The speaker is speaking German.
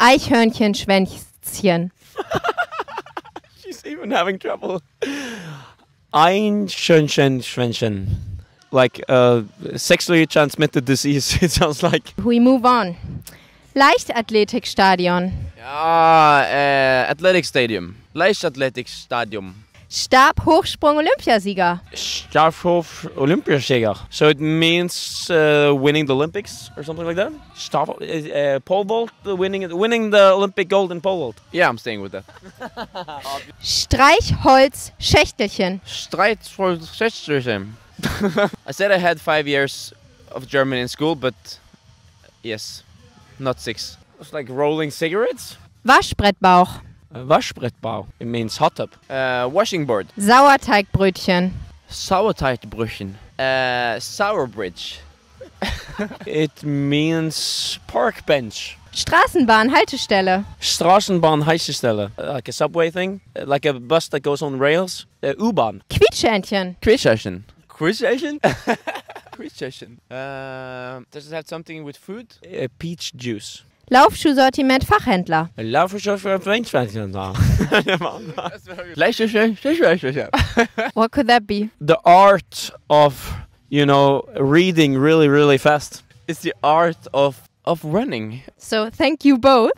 Eichhörnchenschwänzchen. She's even having trouble. Einschönchen Like uh, sexually transmitted disease, it sounds like. We move on. Leichtathletikstadion. Ja, äh, Athletic Stadium. Leichtathletikstadium. Stabhochsprung Olympiasieger. Stavhof Olympiasieger. So it means uh, winning the Olympics or something like that? Stav uh, uh, pole vault, winning, winning the Olympic gold in pole vault. Yeah, I'm staying with that. Streichholzschächtelchen. Schätzchen. I said I had five years of German in school, but yes, not six. It's like rolling cigarettes. Waschbrettbauch. Uh, Waschbrettbau. It means hot tub. Uh, washing board. Sauerteigbrötchen. Sauerteigbrüchen. Uh, sour bridge. It means park bench. Straßenbahn Haltestelle. Straßenbahn Haltestelle. Uh, Like a subway thing. Uh, Like a bus that goes on rails. Uh, U-Bahn. Quietschentchen. Quizsession. Quizsession? Quizsession. Uh, does it have something with food? Uh, peach juice. Laufschuhsortiment Fachhändler. Laufschuh für Weinsfännchen da. What could that be? The art of, you know, reading really, really fast. It's the art of of running. So thank you both.